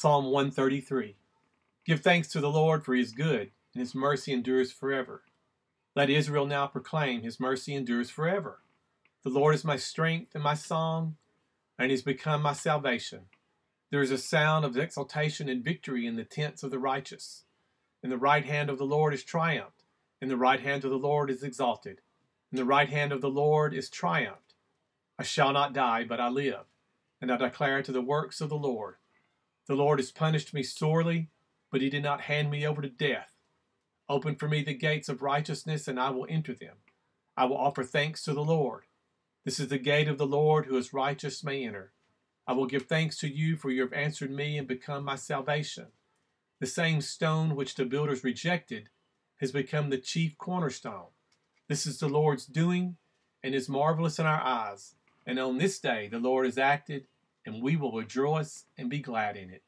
Psalm 133 Give thanks to the Lord, for he is good, and his mercy endures forever. Let Israel now proclaim, his mercy endures forever. The Lord is my strength and my song, and he has become my salvation. There is a sound of exultation and victory in the tents of the righteous. In the right hand of the Lord is triumph, in the right hand of the Lord is exalted. In the right hand of the Lord is triumphed. I shall not die, but I live, and I declare to the works of the Lord. The Lord has punished me sorely, but he did not hand me over to death. Open for me the gates of righteousness, and I will enter them. I will offer thanks to the Lord. This is the gate of the Lord, who is righteous may enter. I will give thanks to you, for you have answered me and become my salvation. The same stone which the builders rejected has become the chief cornerstone. This is the Lord's doing, and is marvelous in our eyes. And on this day the Lord has acted and we will rejoice and be glad in it.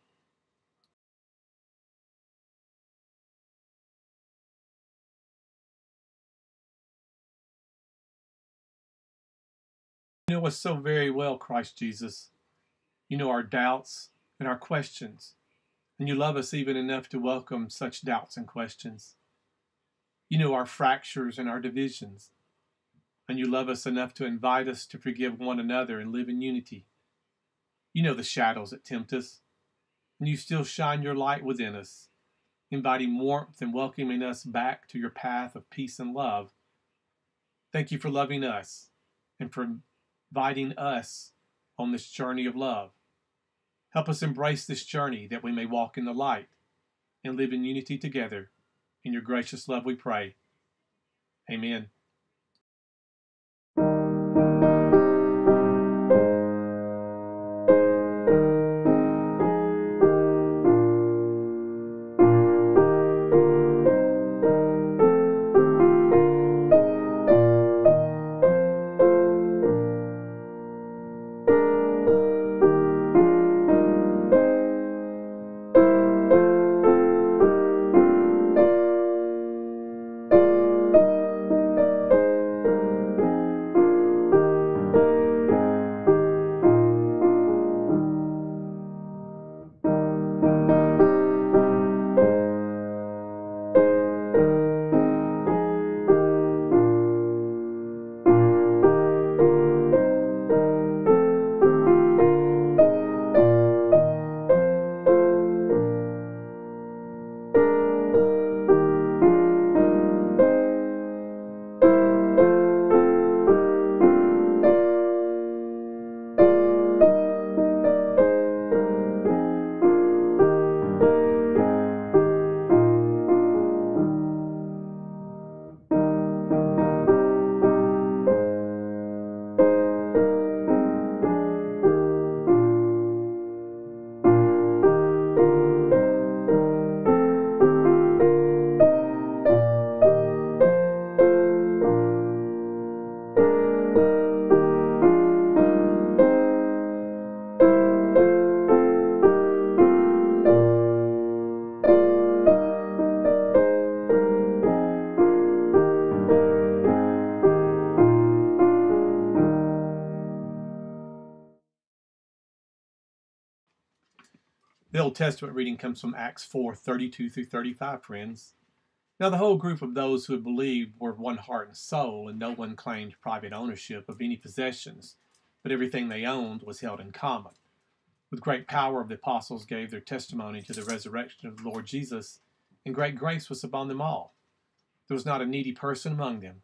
You know us so very well, Christ Jesus. You know our doubts and our questions, and you love us even enough to welcome such doubts and questions. You know our fractures and our divisions, and you love us enough to invite us to forgive one another and live in unity. You know the shadows that tempt us, and you still shine your light within us, inviting warmth and welcoming us back to your path of peace and love. Thank you for loving us and for inviting us on this journey of love. Help us embrace this journey that we may walk in the light and live in unity together. In your gracious love we pray. Amen. Old Testament reading comes from Acts 4 32 through 35, friends. Now, the whole group of those who had believed were of one heart and soul, and no one claimed private ownership of any possessions, but everything they owned was held in common. With great power, the apostles gave their testimony to the resurrection of the Lord Jesus, and great grace was upon them all. There was not a needy person among them.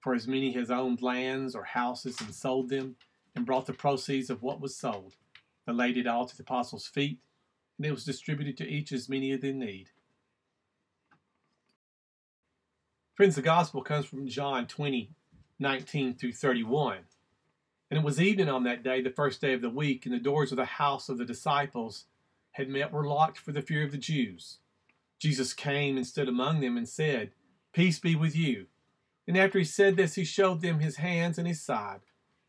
For as many as owned lands or houses and sold them, and brought the proceeds of what was sold, they laid it all to the apostles' feet and it was distributed to each as many as they need. Friends, the gospel comes from John 20, 19 through 31. And it was evening on that day, the first day of the week, and the doors of the house of the disciples had met were locked for the fear of the Jews. Jesus came and stood among them and said, Peace be with you. And after he said this, he showed them his hands and his side.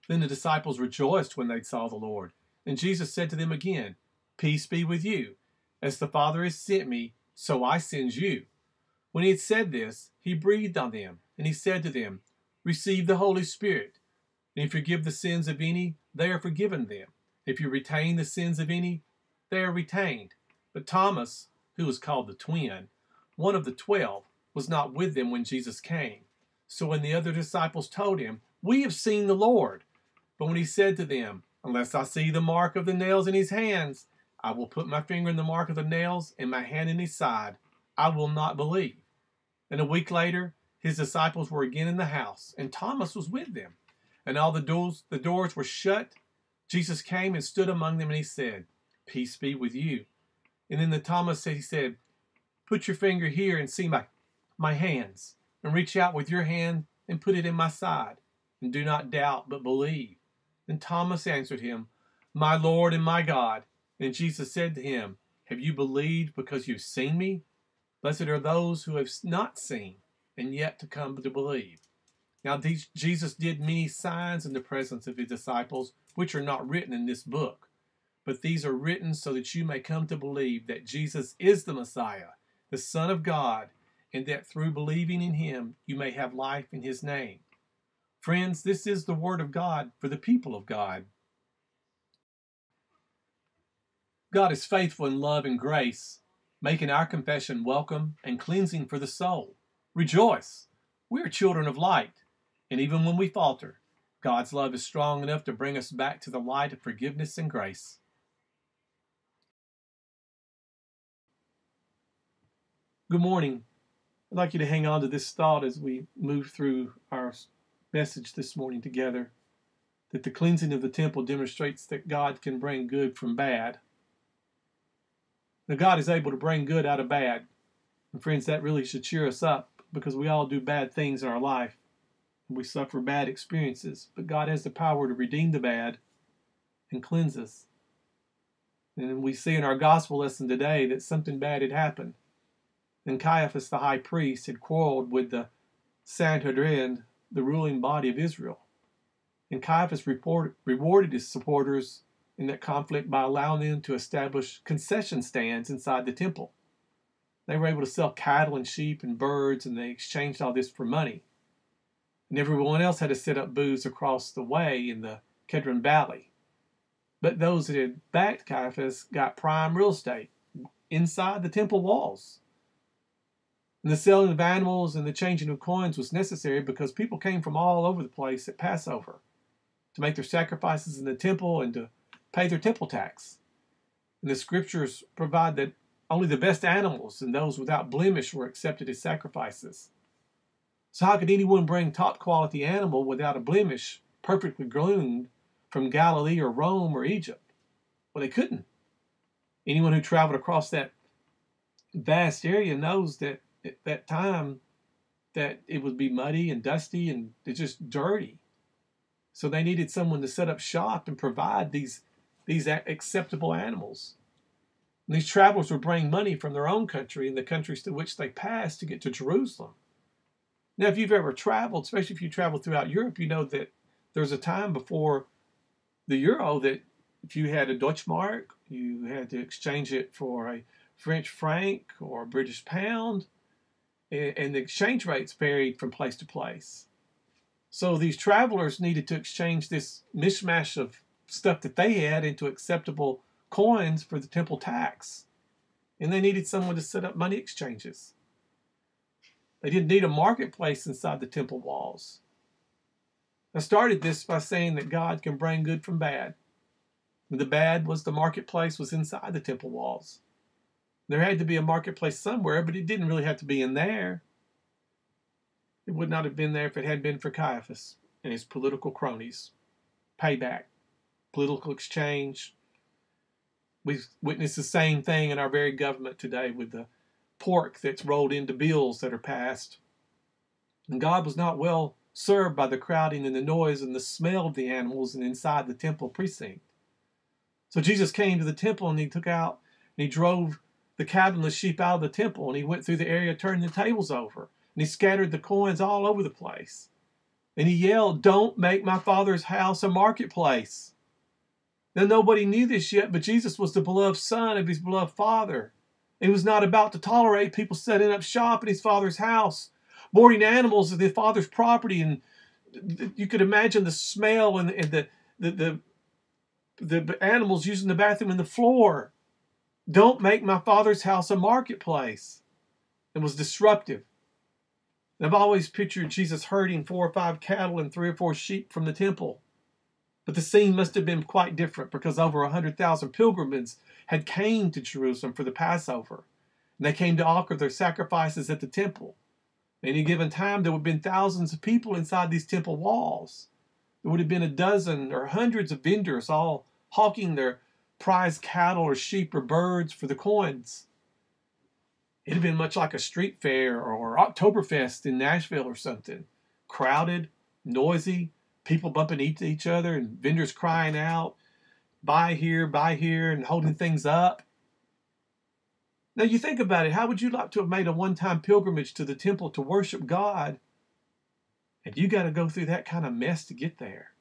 Then the disciples rejoiced when they saw the Lord. And Jesus said to them again, Peace be with you. As the Father has sent me, so I send you. When he had said this, he breathed on them, and he said to them, Receive the Holy Spirit. And if you forgive the sins of any, they are forgiven them. If you retain the sins of any, they are retained. But Thomas, who was called the twin, one of the twelve, was not with them when Jesus came. So when the other disciples told him, We have seen the Lord. But when he said to them, Unless I see the mark of the nails in his hands, I will put my finger in the mark of the nails and my hand in his side. I will not believe. And a week later, his disciples were again in the house, and Thomas was with them. And all the doors, the doors were shut. Jesus came and stood among them, and he said, Peace be with you. And then the Thomas said, he said, Put your finger here and see my, my hands, and reach out with your hand and put it in my side. And do not doubt, but believe. And Thomas answered him, My Lord and my God. And Jesus said to him, Have you believed because you've seen me? Blessed are those who have not seen and yet to come to believe. Now, Jesus did many signs in the presence of his disciples, which are not written in this book. But these are written so that you may come to believe that Jesus is the Messiah, the Son of God, and that through believing in him you may have life in his name. Friends, this is the Word of God for the people of God. God is faithful in love and grace, making our confession welcome and cleansing for the soul. Rejoice! We are children of light, and even when we falter, God's love is strong enough to bring us back to the light of forgiveness and grace. Good morning. I'd like you to hang on to this thought as we move through our message this morning together that the cleansing of the temple demonstrates that God can bring good from bad. Now, God is able to bring good out of bad. And, friends, that really should cheer us up because we all do bad things in our life. We suffer bad experiences. But God has the power to redeem the bad and cleanse us. And we see in our gospel lesson today that something bad had happened. And Caiaphas, the high priest, had quarreled with the Sanhedrin, the ruling body of Israel. And Caiaphas rewarded his supporters in that conflict by allowing them to establish concession stands inside the temple. They were able to sell cattle and sheep and birds, and they exchanged all this for money. And everyone else had to set up booths across the way in the Kedron Valley. But those that had backed Caiaphas got prime real estate inside the temple walls. And the selling of animals and the changing of coins was necessary because people came from all over the place at Passover to make their sacrifices in the temple and to pay their temple tax. And the scriptures provide that only the best animals and those without blemish were accepted as sacrifices. So, how could anyone bring top quality animal without a blemish, perfectly groomed, from Galilee or Rome or Egypt? Well, they couldn't. Anyone who traveled across that vast area knows that at that time that it would be muddy and dusty and just dirty. So they needed someone to set up shop and provide these these acceptable animals. And these travelers would bring money from their own country and the countries to which they passed to get to Jerusalem. Now, if you've ever traveled, especially if you travel throughout Europe, you know that there's a time before the euro that if you had a Deutschmark, you had to exchange it for a French franc or a British pound, and the exchange rates varied from place to place. So these travelers needed to exchange this mishmash of stuff that they had into acceptable coins for the temple tax. And they needed someone to set up money exchanges. They didn't need a marketplace inside the temple walls. I started this by saying that God can bring good from bad. The bad was the marketplace was inside the temple walls. There had to be a marketplace somewhere, but it didn't really have to be in there. It would not have been there if it had been for Caiaphas and his political cronies. Payback, political exchange. We've witnessed the same thing in our very government today with the pork that's rolled into bills that are passed. And God was not well served by the crowding and the noise and the smell of the animals and inside the temple precinct. So Jesus came to the temple and he took out and he drove the cattle and the sheep out of the temple and he went through the area turning the tables over and he scattered the coins all over the place. And he yelled, Don't make my father's house a marketplace. Now, nobody knew this yet, but Jesus was the beloved son of his beloved father. He was not about to tolerate people setting up shop in his father's house, boarding animals of their father's property. And you could imagine the smell and, the, the, the, the animals using the bathroom and the floor. Don't make my father's house a marketplace. It was disruptive. And I've always pictured Jesus herding four or five cattle and three or four sheep from the temple. But the scene must have been quite different because over a hundred thousand pilgrims had came to Jerusalem for the Passover. And they came to offer their sacrifices at the temple. At any given time, there would have been thousands of people inside these temple walls. There would have been a dozen or hundreds of vendors all hawking their prized cattle or sheep or birds for the coins. It'd have been much like a street fair or Oktoberfest in Nashville or something. Crowded, noisy, people bumping into each other and vendors crying out, buy here, buy here, and holding things up. Now you think about it, how would you like to have made a one time pilgrimage to the temple to worship God? And you got to go through that kind of mess to get there.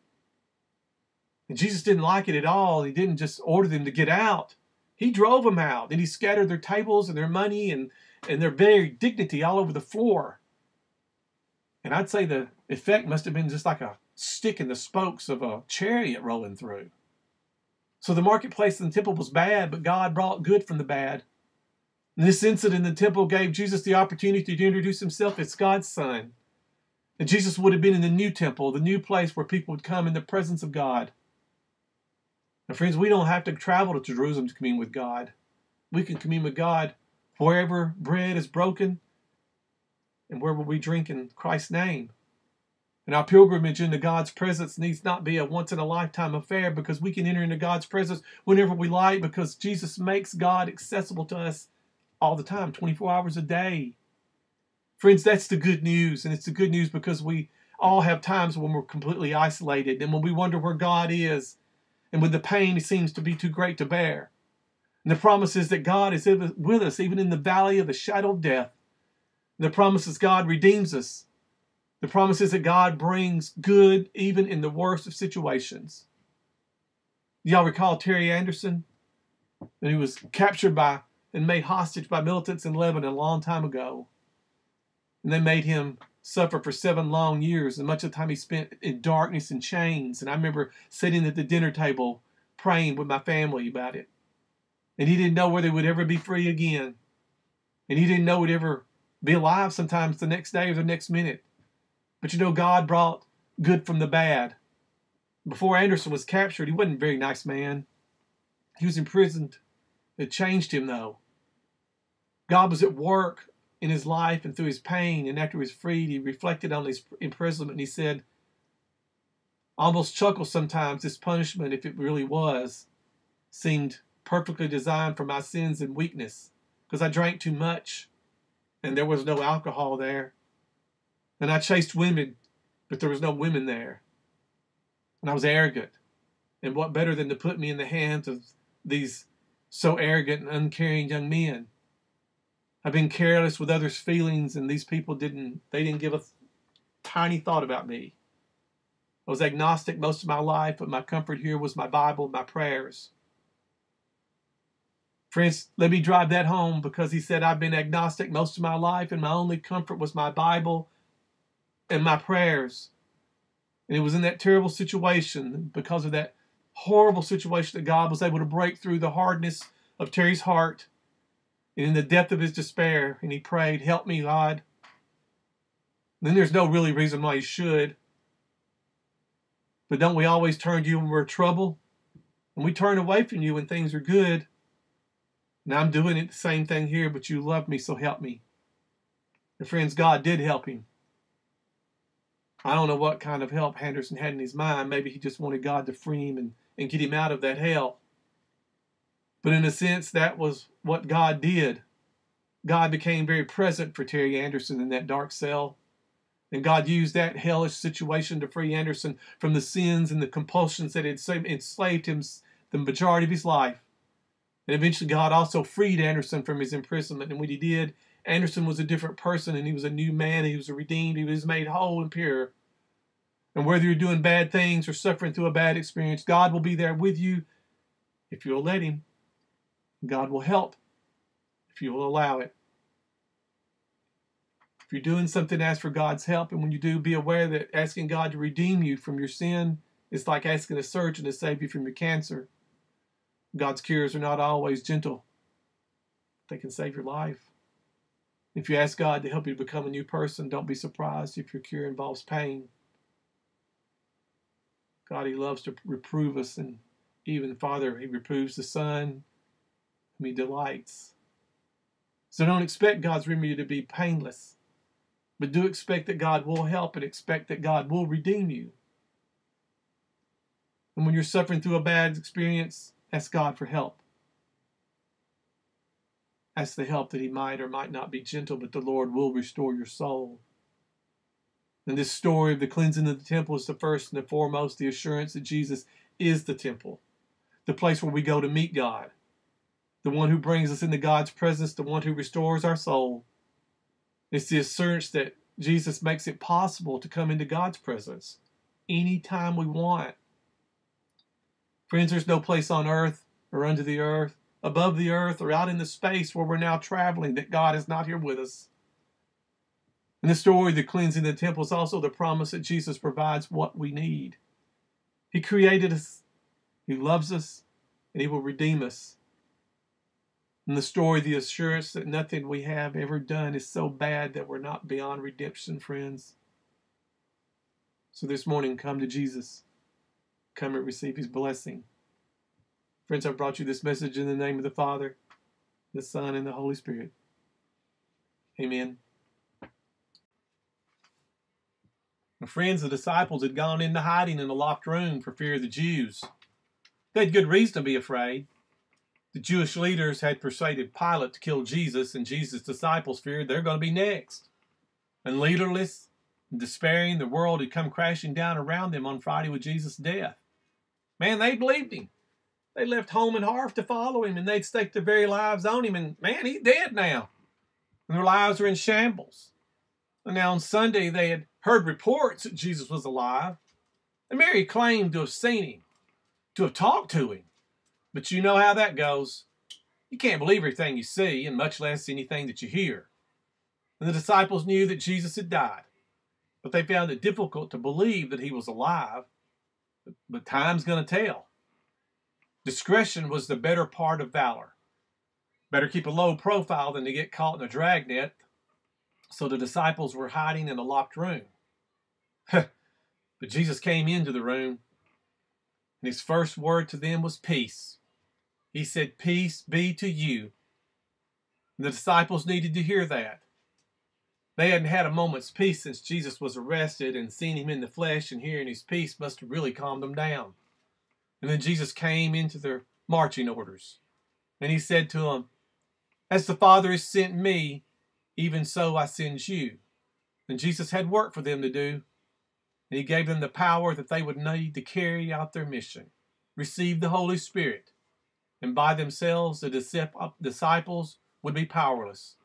And Jesus didn't like it at all. He didn't just order them to get out. He drove them out. and he scattered their tables and their money and, and their very dignity all over the floor. And I'd say the effect must have been just like a stick in the spokes of a chariot rolling through. So the marketplace in the temple was bad, but God brought good from the bad. And this incident in the temple gave Jesus the opportunity to introduce himself as God's son. And Jesus would have been in the new temple, the new place where people would come in the presence of God. Now, friends, we don't have to travel to Jerusalem to commune with God. We can commune with God wherever bread is broken and wherever we drink in Christ's name. And our pilgrimage into God's presence needs not be a once in a lifetime affair because we can enter into God's presence whenever we like because Jesus makes God accessible to us all the time, 24 hours a day. Friends, that's the good news. And it's the good news because we all have times when we're completely isolated and when we wonder where God is and when the pain seems to be too great to bear. And the promise is that God is with us even in the valley of the shadow of death. And the promise is God redeems us. The promise is that God brings good even in the worst of situations. Y'all recall Terry Anderson? And he was captured by and made hostage by militants in Lebanon a long time ago. And they made him suffer for seven long years, and much of the time he spent in darkness and chains. And I remember sitting at the dinner table praying with my family about it. And he didn't know whether he would ever be free again. And he didn't know he'd ever be alive sometimes the next day or the next minute. But you know, God brought good from the bad. Before Anderson was captured, he wasn't a very nice man. He was imprisoned. It changed him, though. God was at work in his life and through his pain. And after he was freed, he reflected on his imprisonment and he said, almost chuckled sometimes, this punishment, if it really was, seemed perfectly designed for my sins and weakness because I drank too much and there was no alcohol there. And I chased women, but there was no women there. And I was arrogant. And what better than to put me in the hands of these so arrogant and uncaring young men? I've been careless with others' feelings, and these people didn't, they didn't give a tiny thought about me. I was agnostic most of my life, but my comfort here was my Bible, my prayers. Friends, let me drive that home because he said I've been agnostic most of my life, and my only comfort was my Bible and my prayers. And it was in that terrible situation because of that horrible situation that God was able to break through the hardness of Terry's heart and in the depth of his despair. And he prayed, Help me, God. then there's no really reason why he should. But don't we always turn to you when we're in trouble? And we turn away from you when things are good. Now I'm doing it the same thing here, but you love me, so help me. And friends, God did help him. I don't know what kind of help Anderson had in his mind. Maybe he just wanted God to free him and, and get him out of that hell. But in a sense, that was what God did. God became very present for Terry Anderson in that dark cell. And God used that hellish situation to free Anderson from the sins and the compulsions that had enslaved him the majority of his life. And eventually, God also freed Anderson from his imprisonment. And when he did, Anderson was a different person and he was a new man. He was redeemed. He was made whole and pure. And whether you're doing bad things or suffering through a bad experience, God will be there with you if you'll let Him. God will help if you will allow it. If you're doing something, ask for God's help. And when you do, be aware that asking God to redeem you from your sin is like asking a surgeon to save you from your cancer. God's cures are not always gentle, they can save your life. If you ask God to help you become a new person, don't be surprised if your cure involves pain. God, He loves to reprove us, and even Father, He reproves the Son, whom He delights. So don't expect God's remedy to be painless, but do expect that God will help and expect that God will redeem you. And when you're suffering through a bad experience, ask God for help. Ask the help that He might or might not be gentle, but the Lord will restore your soul. And this story of the cleansing of the temple is the first and the foremost the assurance that Jesus is the temple, the place where we go to meet God, the one who brings us into God's presence, the one who restores our soul. It's the assurance that Jesus makes it possible to come into God's presence anytime we want. Friends, there's no place on earth or under the earth above the earth or out in the space where we're now traveling that God is not here with us. In the story, the cleansing of the temple is also the promise that Jesus provides what we need. He created us, He loves us, and He will redeem us. In the story, the assurance that nothing we have ever done is so bad that we're not beyond redemption, friends. So this morning, come to Jesus. Come and receive His blessing. Friends, I've brought you this message in the name of the Father, the Son, and the Holy Spirit. Amen. My friends, the disciples had gone into hiding in a locked room for fear of the Jews. They had good reason to be afraid. The Jewish leaders had persuaded Pilate to kill Jesus, and Jesus' disciples feared they're going to be next. And leaderless and despairing, the world had come crashing down around them on Friday with Jesus' death. Man, they believed him. They left home and hearth to follow him, and they'd staked their very lives on him. And man, he's dead now. And their lives are in shambles. And now on Sunday, they had heard reports that Jesus was alive. And Mary claimed to have seen him, to have talked to him. But you know how that goes. You can't believe everything you see, and much less anything that you hear. And the disciples knew that Jesus had died, but they found it difficult to believe that he was alive. But, time's going to tell. Discretion was the better part of valor. Better keep a low profile than to get caught in a dragnet. So the disciples were hiding in a locked room. but Jesus came into the room, and his first word to them was peace. He said, Peace be to you. And the disciples needed to hear that. They hadn't had a moment's peace since Jesus was arrested, and seeing him in the flesh and hearing his peace must have really calmed them down. And then Jesus came into their marching orders. And he said to them, As the Father has sent me, even so I send you. And Jesus had work for them to do. And he gave them the power that they would need to carry out their mission, receive the Holy Spirit. And by themselves, the uh, disciples would be powerless.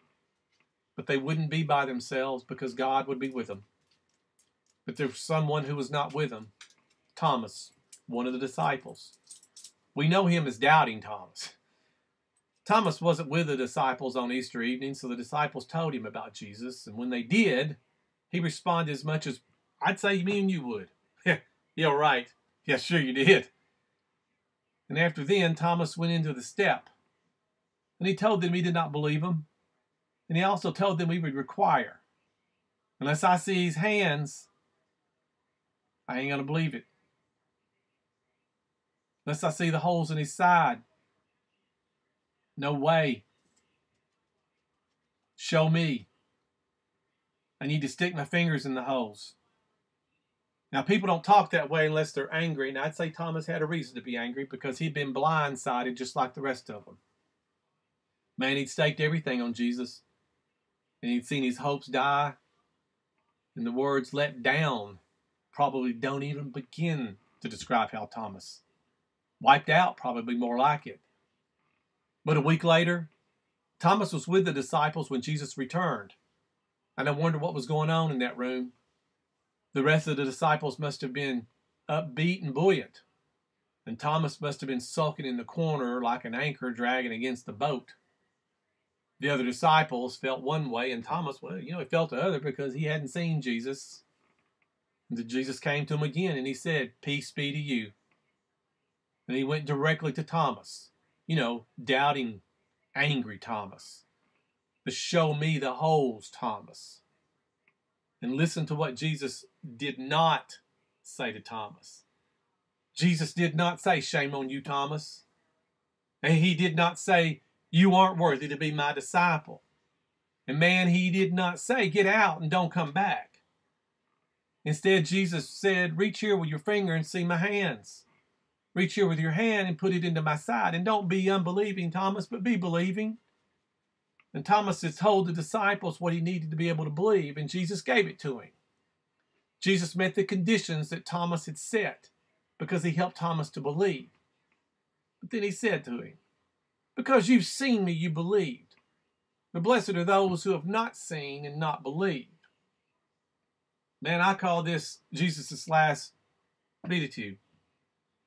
But they wouldn't be by themselves because God would be with them. But there was someone who was not with them Thomas one of the disciples. We know him as Doubting Thomas. Thomas wasn't with the disciples on Easter evening, so the disciples told him about Jesus, and when they did, he responded as much as I'd say me and you would. yeah, right. Yeah, sure you did. And after then, Thomas went into the step. And he told them he did not believe him, And he also told them he would require. Unless I see his hands, I ain't to believe it. Unless I see the holes in his side, no way. Show me. I need to stick my fingers in the holes. Now, people don't talk that way unless they're angry, and I'd say Thomas had a reason to be angry because he'd been blindsided just like the rest of them. Man, he'd staked everything on Jesus, and he'd seen his hopes die, and the words let down probably don't even begin to describe how Thomas wiped out, probably more like it. But a week later, Thomas was with the disciples when Jesus returned. And I wonder what was going on in that room. The rest of the disciples must have been upbeat and buoyant, and Thomas must have been sulking in the corner like an anchor dragging against the boat. The other disciples felt one way, and Thomas, well, you know, he felt the other because he hadn't seen Jesus. And Jesus came to him again and he said, Peace be to you. And he went directly to Thomas, you know, doubting, angry Thomas. The show me the holes, Thomas and listen to what Jesus did not say to Thomas. Jesus did not say, Shame on you, Thomas. And he did not say, You aren't worthy to be my disciple. And man, he did not say, Get out and don't come back. Instead, Jesus said, Reach here with your finger and see my hands. Reach here with your hand and put it into my side. And don't be unbelieving, Thomas, but be believing. And Thomas had told the disciples what he needed to be able to believe, and Jesus gave it to him. Jesus met the conditions that Thomas had set because he helped Thomas to believe. But then he said to him, Because you've seen me, you believed. But blessed are those who have not seen and not believed. Man, I call this Jesus' last beatitude.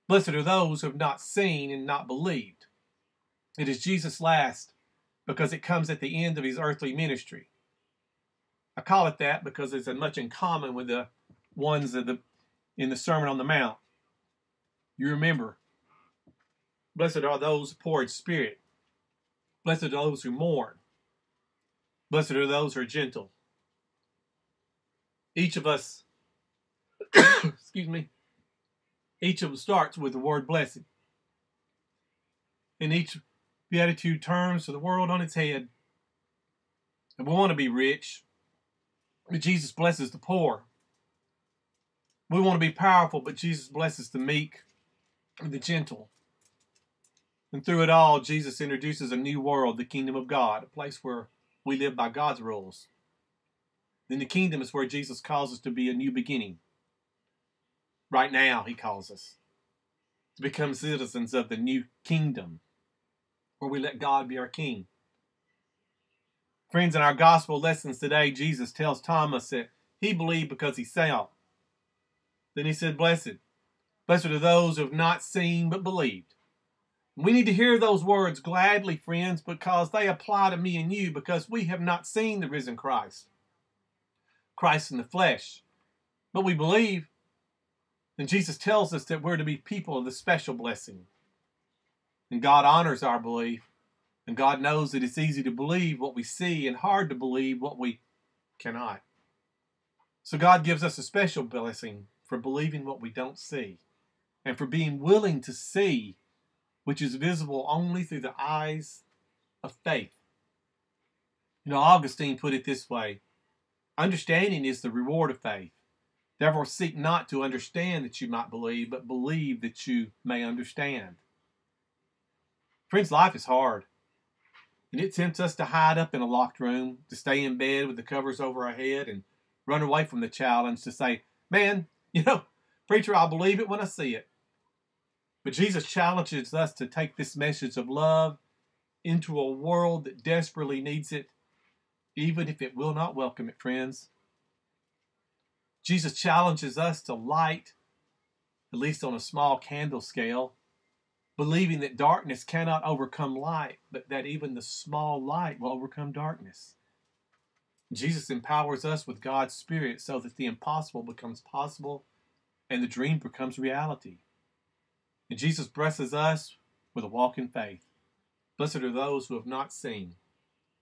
Blessed are those who have not seen and not believed. It is Jesus' last because it comes at the end of his earthly ministry. I call it that because it's much in common with the ones the in the Sermon on the Mount. You remember, blessed are those poor in spirit, blessed are those who mourn, blessed are those who are gentle. Each of us, excuse me, each of them starts with the word blessed. And each Beatitude turns to the world on its head. And we want to be rich, but Jesus blesses the poor. We want to be powerful, but Jesus blesses the meek and the gentle. And through it all, Jesus introduces a new world, the kingdom of God, a place where we live by God's rules. Then the kingdom is where Jesus calls us to be a new beginning. Right now, he calls us to become citizens of the new kingdom where we let God be our king. Friends, in our gospel lessons today, Jesus tells Thomas that he believed because he saw. Then he said, Blessed. Blessed are those who have not seen but believed. We need to hear those words gladly, friends, because they apply to me and you because we have not seen the risen Christ, Christ in the flesh. But we believe. And Jesus tells us that we're to be people of the special blessing. And God honors our belief. And God knows that it's easy to believe what we see and hard to believe what we cannot. So God gives us a special blessing for believing what we don't see and for being willing to see which is visible only through the eyes of faith. You know, Augustine put it this way Understanding is the reward of faith. Therefore, seek not to understand that you might believe, but believe that you may understand. Friends, life is hard. And it tempts us to hide up in a locked room, to stay in bed with the covers over our head, and run away from the challenge to say, Man, you know, preacher, I'll believe it when I see it. But Jesus challenges us to take this message of love into a world that desperately needs it, even if it will not welcome it, friends. Jesus challenges us to light, at least on a small candle scale, believing that darkness cannot overcome light, but that even the small light will overcome darkness. Jesus empowers us with God's Spirit so that the impossible becomes possible and the dream becomes reality. And Jesus blesses us with a walk in faith. Blessed are those who have not seen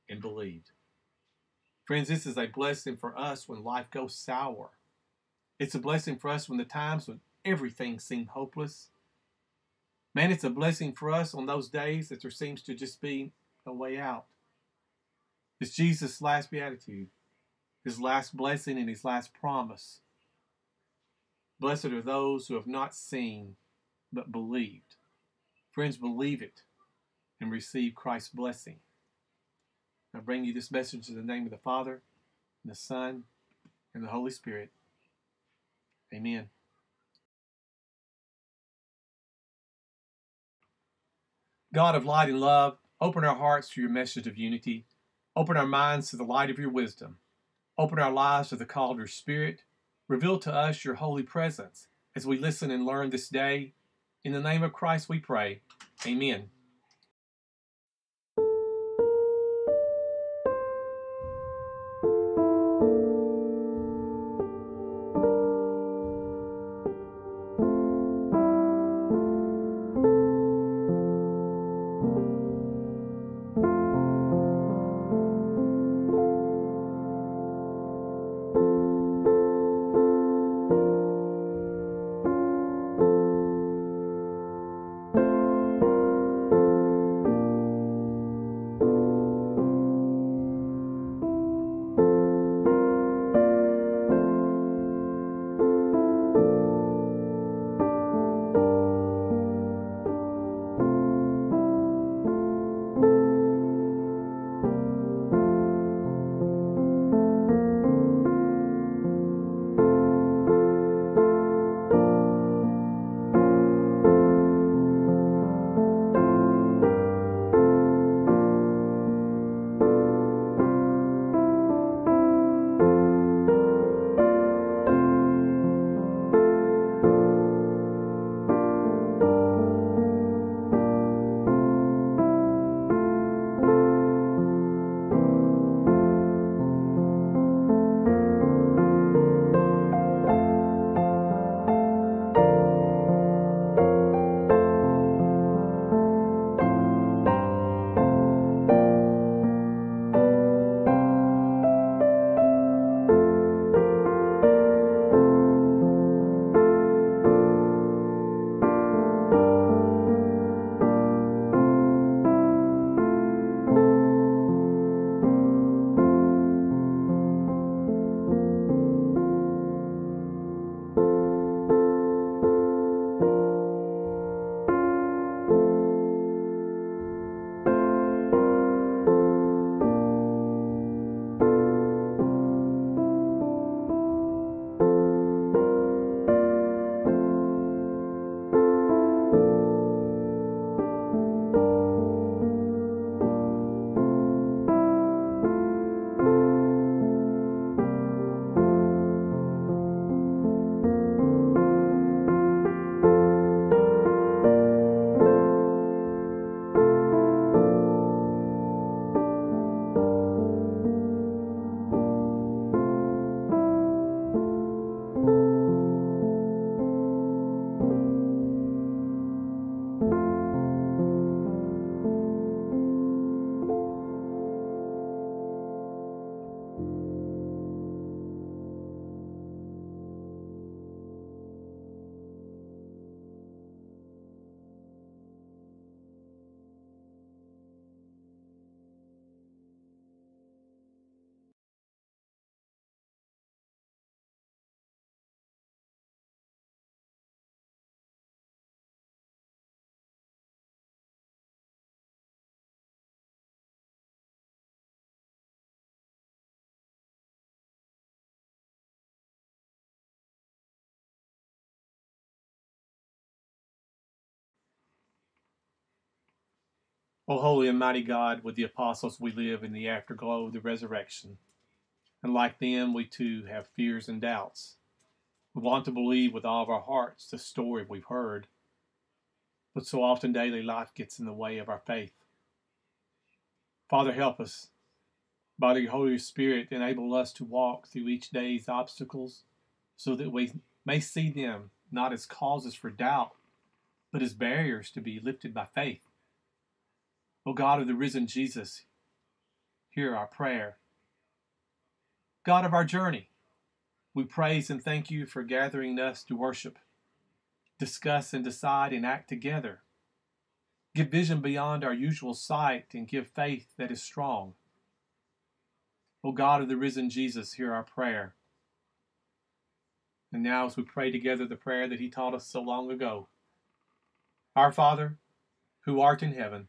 and believed. Friends, this is a blessing for us when life goes sour. It's a blessing for us when the times when everything seemed hopeless. Man, it's a blessing for us on those days that there seems to just be a way out. It's Jesus' last beatitude, his last blessing, and his last promise. Blessed are those who have not seen but believed. Friends, believe it and receive Christ's blessing. I bring you this message in the name of the Father, and the Son, and the Holy Spirit. Amen. God of light and love, open our hearts to your message of unity. Open our minds to the light of your wisdom. Open our lives to the call of your Spirit. Reveal to us your holy presence as we listen and learn this day. In the name of Christ we pray. Amen. O holy and mighty God, with the apostles we live in the afterglow of the resurrection. And like them, we too have fears and doubts. We want to believe with all of our hearts the story we've heard. But so often daily life gets in the way of our faith. Father, help us. By the Holy Spirit, enable us to walk through each day's obstacles so that we may see them not as causes for doubt, but as barriers to be lifted by faith. O God of the risen Jesus, hear our prayer. God of our journey, we praise and thank you for gathering us to worship, discuss and decide and act together. Give vision beyond our usual sight and give faith that is strong. O God of the risen Jesus, hear our prayer. And now, as we pray together the prayer that He taught us so long ago Our Father, who art in heaven,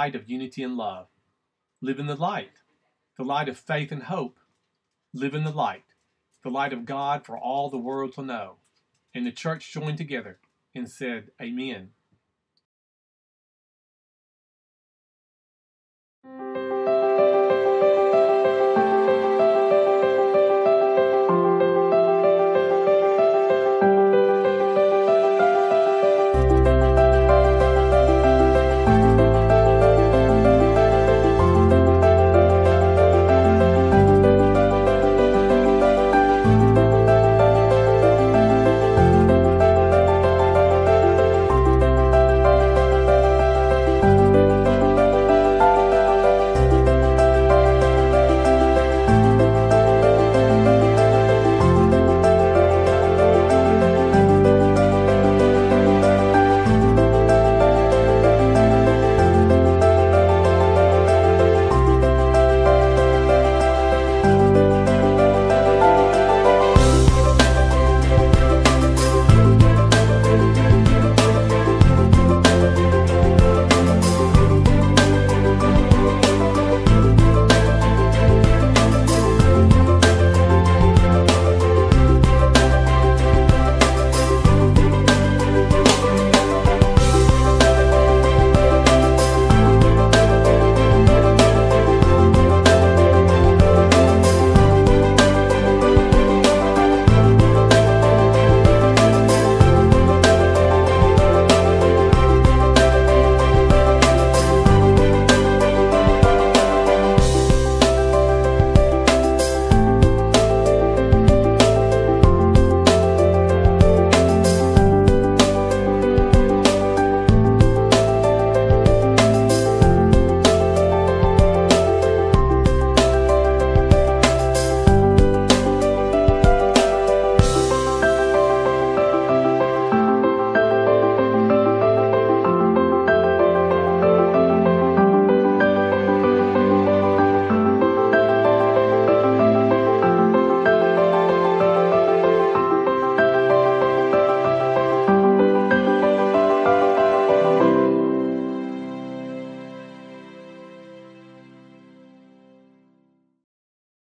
Light of unity and love. Live in the light, the light of faith and hope. Live in the light, the light of God for all the world to know. And the church joined together and said, Amen.